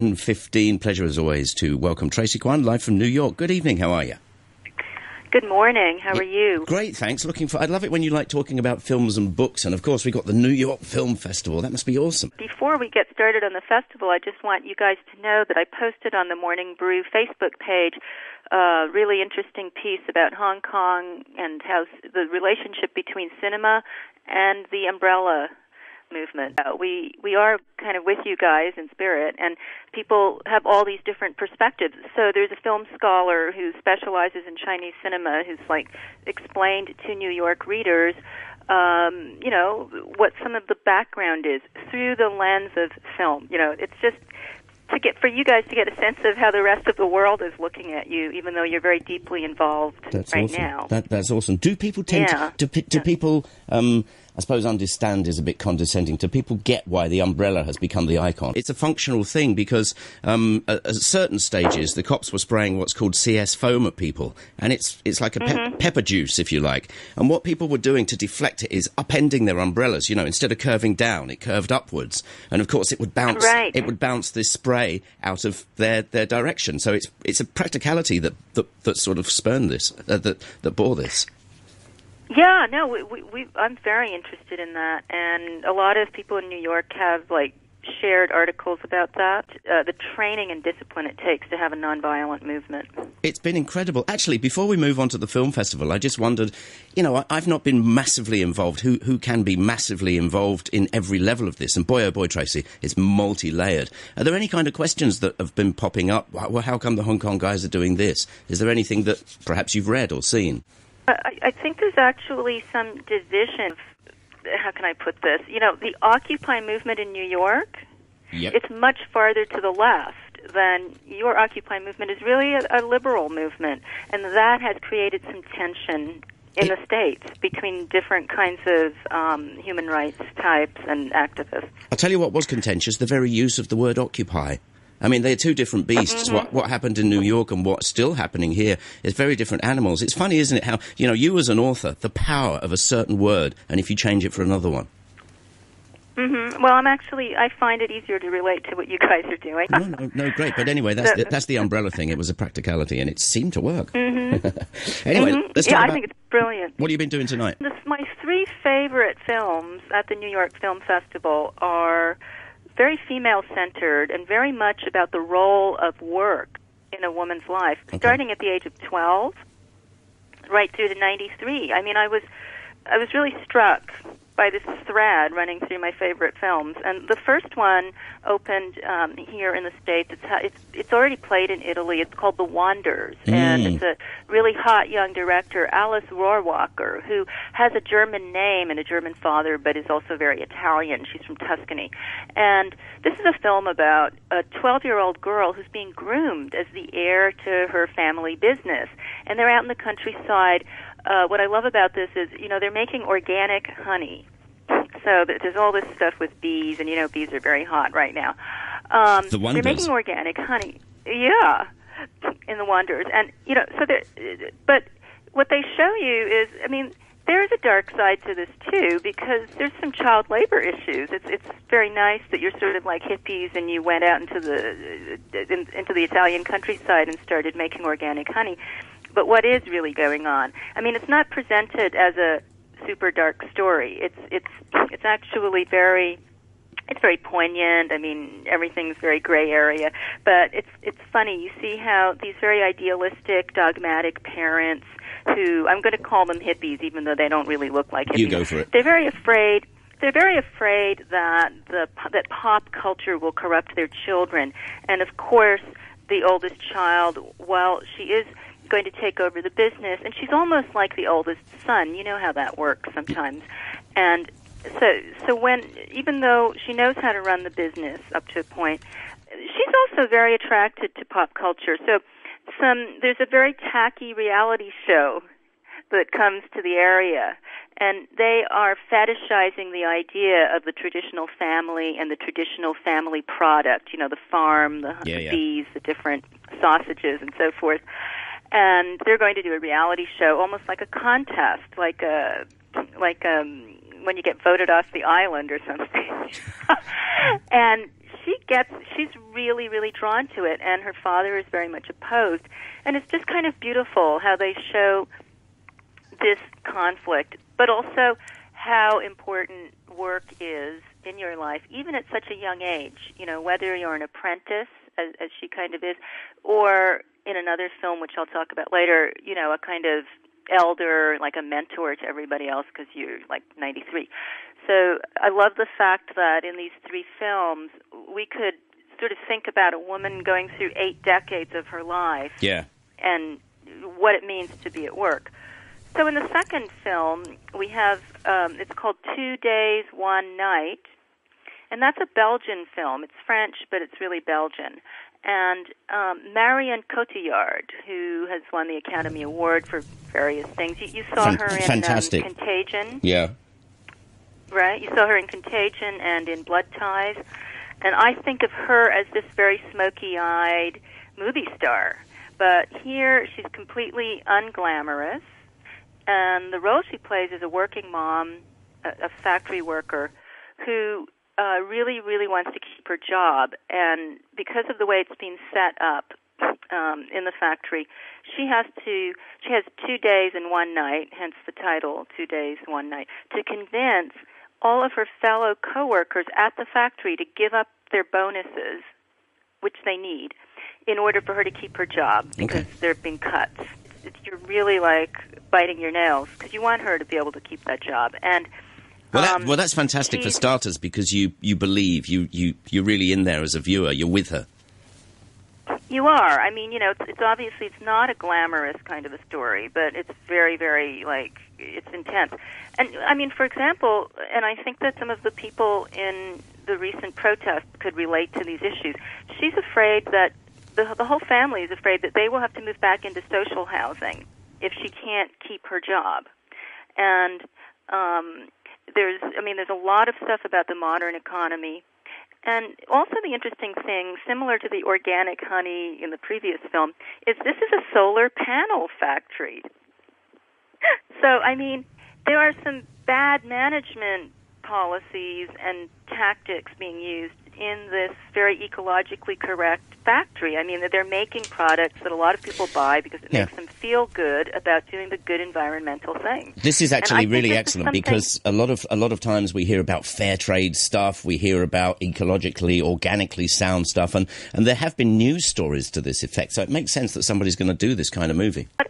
15. Pleasure as always to welcome Tracy Quan live from New York. Good evening. How are you? Good morning. How are you? Great, thanks. Looking for. I love it when you like talking about films and books, and of course we got the New York Film Festival. That must be awesome. Before we get started on the festival, I just want you guys to know that I posted on the Morning Brew Facebook page a really interesting piece about Hong Kong and how the relationship between cinema and the umbrella movement. Uh, we we are kind of with you guys in spirit, and people have all these different perspectives. So there's a film scholar who specializes in Chinese cinema who's like explained to New York readers. Um, you know what some of the background is through the lens of film. You know, it's just to get for you guys to get a sense of how the rest of the world is looking at you, even though you're very deeply involved that's right awesome. now. That, that's awesome. Do people tend Yeah. to do, do Yeah. people? Um, I suppose understand is a bit condescending. Do people get why the umbrella has become the icon? It's a functional thing because um, at, at certain stages the cops were spraying what's called CS foam at people, and it's it's like a pep- Mm-hmm. pepper juice, if you like. And what people were doing to deflect it is upending their umbrellas. You know, instead of curving down, it curved upwards, and of course it would bounce. Right. It would bounce this spray out of their, their direction. So it's it's a practicality that that, that sort of spurned this, uh, that that bore this. Yeah, no, we, we, we, I'm very interested in that, and a lot of people in New York have like shared articles about that. Uh, the training and discipline it takes to have a nonviolent movement. It's been incredible. Actually, before we move on to the film festival, I just wondered, you know, I, I've not been massively involved. Who who can be massively involved in every level of this? And boy, oh boy, Tracy, it's multi-layered. Are there any kind of questions that have been popping up? Well, how come the Hong Kong guys are doing this? Is there anything that perhaps you've read or seen? I, I think there's actually some division. How can I put this? You know, the Occupy movement in New York. Yep. It's much farther to the left than your Occupy movement is really a, a liberal movement, and that has created some tension in the states between different kinds of um, human rights types and activists. I'll tell you what was contentious: the very use of the word "occupy." I mean, they're two different beasts. Mm-hmm. What, what happened in New York and what's still happening here is very different animals. It's funny, isn't it? How you know, you as an author, the power of a certain word, and if you change it for another one. Mm-hmm. Well, I'm actually I find it easier to relate to what you guys are doing. No, no, no, great. But anyway, that's the, that's the umbrella thing. It was a practicality, and it seemed to work. anyway, Mhm. let's yeah, talk I think it's brilliant. what have you been doing tonight. This, my three favorite films at the New York Film Festival are very female centered and very much about the role of work in a woman's life, Okay. starting at the age of 12 right through to 93. I mean, I was I was really struck by this thread running through my favorite films. And the first one opened um, here in the states. It's it's it's already played in Italy. It's called The Wonders, and Mm. it's a really hot young director, Alice Rohrwacher, who has a German name and a German father, but is also very Italian. She's from Tuscany, and this is a film about a 12-year-old girl who's being groomed as the heir to her family business, and they're out in the countryside. Uh, what I love about this is, you know, they're making organic honey. So there's all this stuff with bees, and you know, bees are very hot right now. Um, The Wonders. They're making organic honey. Yeah, in the wonders, and you know, so there. But what they show you is, I mean, there is a dark side to this too, because there's some child labor issues. It's it's very nice that you're sort of like hippies and you went out into the in, into the Italian countryside and started making organic honey. But what is really going on? I mean, it's not presented as a super dark story. It's it's it's actually very it's very poignant. I mean, everything's very gray area, but it's it's funny. You see how these very idealistic, dogmatic parents who I'm going to call them hippies, even though they don't really look like hippies. You go for it. They're very afraid. They're very afraid that the that pop culture will corrupt their children, and of course, the oldest child, while she is going to take over the business, and she's almost like the oldest son. You know how that works sometimes, and so so when even though she knows how to run the business up to a point, she's also very attracted to pop culture. So some there's a very tacky reality show that comes to the area and they are fetishizing the idea of the traditional family and the traditional family product, you know, the farm, the, Yeah, yeah. bees, the different sausages and so forth. And they're going to do a reality show almost like a contest, like a like um when you get voted off the island or something. and she gets she's really really drawn to it and her father is very much opposed and it's just kind of beautiful how they show this conflict but also how important work is in your life even at such a young age you know whether you're an apprentice as, as she kind of is or in another film which I'll talk about later you know a kind of elder like a mentor to everybody else because you're like 93 so I love the fact that in these three films, we could sort of think about a woman going through eight decades of her life. Yeah. And what it means to be at work. So in the second film, we have um, it's called Two Days, One Night, and that's a Belgian film. It's French, but it's really Belgian. And um, Marion Cotillard, who has won the Academy Award for various things, you, you saw her in fantastic. Um, Contagion. Yeah. Right. You saw her in Contagion and in Blood Ties. And I think of her as this very smoky eyed movie star. But here she's completely unglamorous. And the role she plays is a working mom, a, a factory worker, who uh, really, really wants to keep her job. And because of the way it's been set up um, in the factory, she has to she has two days and one night, hence the title, two days, one night, to convince all of her fellow coworkers at the factory to give up their bonuses, which they need, in order for her to keep her job because Okay. there have been cuts. It's, you're really like biting your nails because you want her to be able to keep that job. And Well, that, um, well, that's fantastic for starters because you, you believe you, you you're really in there as a viewer. You're with her. You are. I mean, you know, it's, it's obviously it's not a glamorous kind of a story, but it's very, very like it's intense. And I mean, for example, and I think that some of the people in the recent protests could relate to these issues. She's afraid that the the whole family is afraid that they will have to move back into social housing if she can't keep her job. And um, there's, I mean, there's a lot of stuff about the modern economy. And also, the interesting thing, similar to the organic honey in the previous film, is this is a solar panel factory. so, I mean, there are some bad management policies and tactics being used in this very ecologically correct factory. I mean, that they're making products that a lot of people buy because it Yeah. makes them feel good about doing the good environmental thing. This is actually really excellent because a lot of a lot of times we hear about fair trade stuff, we hear about ecologically, organically sound stuff, and, and there have been news stories to this effect. So it makes sense that somebody's going to do this kind of movie. what, what are the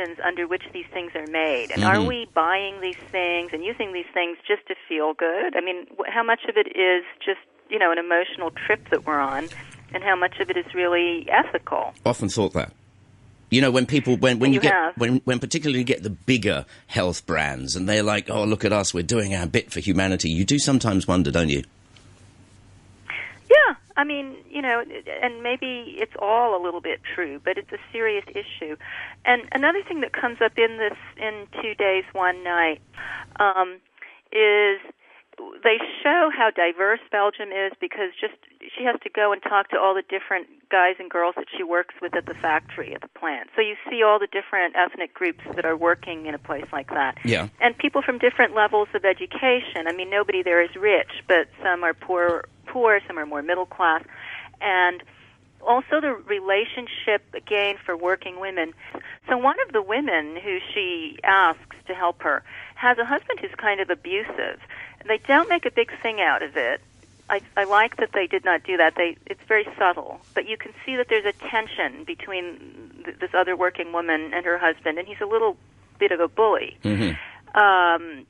conditions under which these things are made? And are mm-hmm. we buying these things and using these things just to feel good? I mean, wh- how much of it is just, you know, an emotional trip that we're on, and how much of it is really ethical? Often thought that. You know, when people, when, when you, You get, have. when, when particularly you get the bigger health brands and they're like, oh, look at us, we're doing our bit for humanity, you do sometimes wonder, don't you? I mean, you know, and maybe it's all a little bit true, but it's a serious issue. And another thing that comes up in this in two days, one night, um, is they show how diverse Belgium is because just she has to go and talk to all the different guys and girls that she works with at the factory at the plant. So you see all the different ethnic groups that are working in a place like that. Yeah. And people from different levels of education. I mean, nobody there is rich, but some are poor, poor, some are more middle class, and also the relationship again for working women. So one of the women who she asks to help her has a husband who's kind of abusive. They don't make a big thing out of it. I, I like that they did not do that. They it's very subtle, but you can see that there's a tension between th- this other working woman and her husband, and he's a little bit of a bully. Um,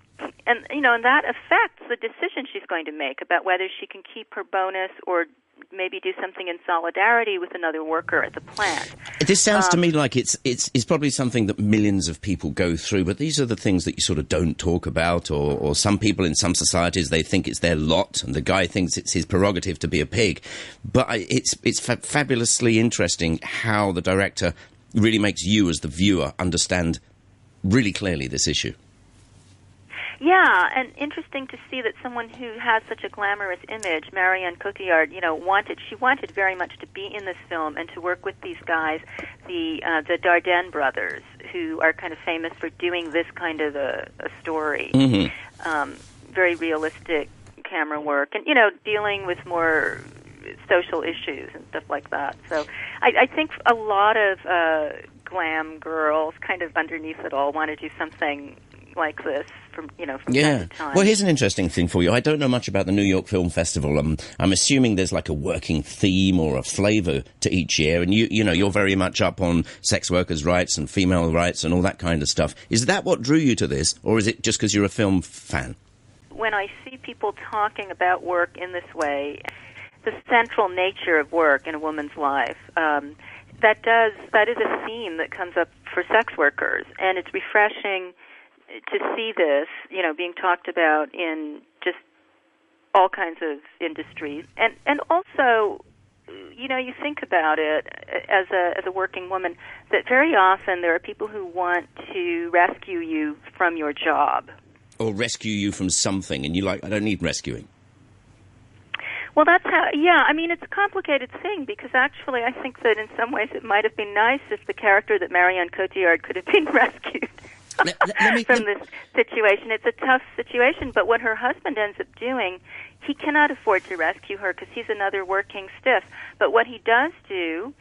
and you know, and that affects the decision she's going to make about whether she can keep her bonus or maybe do something in solidarity with another worker at the plant. This sounds Um, to me like it's, it's, it's probably something that millions of people go through, but these are the things that you sort of don't talk about, or, or some people in some societies, they think it's their lot, and the guy thinks it's his prerogative to be a pig. But it's, it's fa- fabulously interesting how the director really makes you, as the viewer, understand really clearly this issue. Yeah, and interesting to see that someone who has such a glamorous image, Marianne Cotillard, you know, wanted she wanted very much to be in this film and to work with these guys, the uh, the Dardenne brothers, who are kind of famous for doing this kind of a, a story, um, very realistic camera work, and you know, dealing with more social issues and stuff like that. So, I, I think a lot of uh, glam girls, kind of underneath it all, want to do something like this from you know from Yeah. time to time. Well, here's an interesting thing for you. I don't know much about the New York Film Festival. I'm, I'm assuming there's like a working theme or a flavour to each year, and you, you know, you're very much up on sex workers' rights and female rights and all that kind of stuff. Is that what drew you to this, or is it just because you're a film fan? when I see people talking about work in this way, the central nature of work in a woman's life, um, that does that is a theme that comes up for sex workers, and it's refreshing to see this, you know, being talked about in just all kinds of industries, and and also. You know, you think about it as a as a working woman that very often there are people who want to rescue you from your job, Or rescue you from something, and you're like, I don't need rescuing. Well, that's how. Yeah, I mean, it's a complicated thing because actually, I think that in some ways it might have been nice if the character that Marianne Cotillard could have been rescued Let- let- me- from this situation. It's a tough situation, but what her husband ends up doing, he cannot afford to rescue her because he's another working stiff. But what he does do,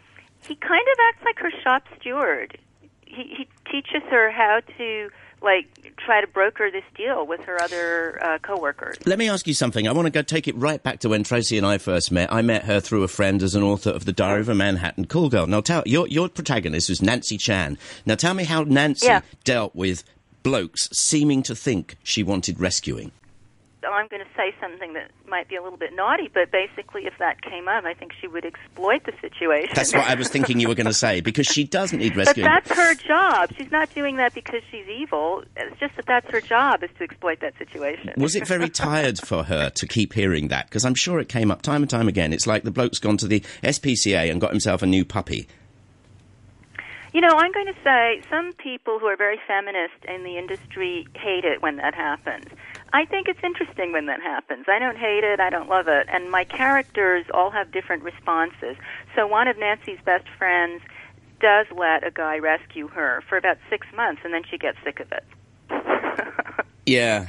he kind of acts like her shop steward. He, he teaches her how to like try to broker this deal with her other uh, coworkers. Let me ask you something. I want to go take it right back to when Tracy and I first met. I met her through a friend as an author of The Diary of a Manhattan Call Girl. Now, tell your your protagonist was Nancy Chan. Now, tell me how Nancy Yeah. dealt with blokes seeming to think she wanted rescuing. I'm going to say something that might be a little bit naughty, but basically, if that came up, I think she would exploit the situation. That's what I was thinking you were going to say because she doesn't need But that's her job. She's not doing that because she's evil. It's just that that's her job is to exploit that situation. Was it very tired for her to keep hearing that? Because I'm sure it came up time and time again. It's like the bloke's gone to the SPCA and got himself a new puppy. You know, I'm going to say some people who are very feminist in the industry hate it when that happens. I think it's interesting when that happens. I don't hate it, I don't love it. And my characters all have different responses. So one of Nancy's best friends does let a guy rescue her for about six months, and then she gets sick of it. Yeah.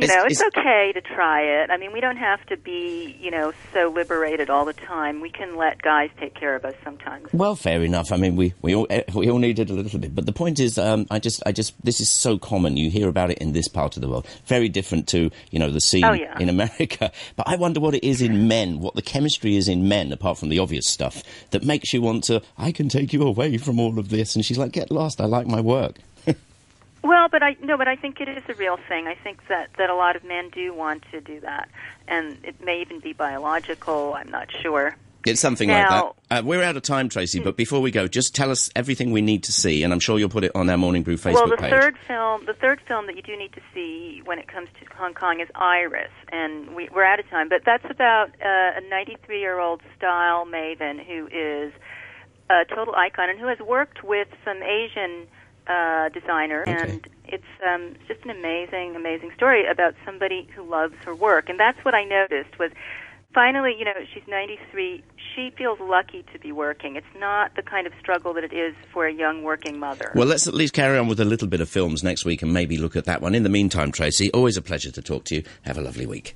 You It's- know, it's, it's- okay to try it. I mean, we don't have to be, you know, so liberated all the time. We can let guys take care of us sometimes. Well, fair enough. I mean, we, we all eh, we all need it a little bit, but the point is, um, I just I just this is so common. You hear about it in this part of the world. Very different to you know the scene Oh, yeah. in America. But I wonder what it is in men, what the chemistry is in men, apart from the obvious stuff that makes you want to. I can take you away from all of this, and she's like, get lost. I like my work. Well, but I no, but I think it is a real thing. I think that that a lot of men do want to do that, and it may even be biological. I'm not sure. It's something Now- like that. Uh, we're out of time, Tracy, but before we go, just tell us everything we need to see, and I'm sure you'll put it on our Morning Brew Facebook well, the page. third film, the third film that you do need to see when it comes to Hong Kong is Iris, and we, we're out of time. But that's about uh, a 93-year-old style maven who is a total icon and who has worked with some Asian uh, designer, Okay. and it's um, just an amazing, amazing story about somebody who loves her work, and that's what I noticed was. Finally, you know, she's 93. She feels lucky to be working. It's not the kind of struggle that it is for a young working mother. Well, let's at least carry on with a little bit of films next week and maybe look at that one. In the meantime, Tracy, always a pleasure to talk to you. Have a lovely week.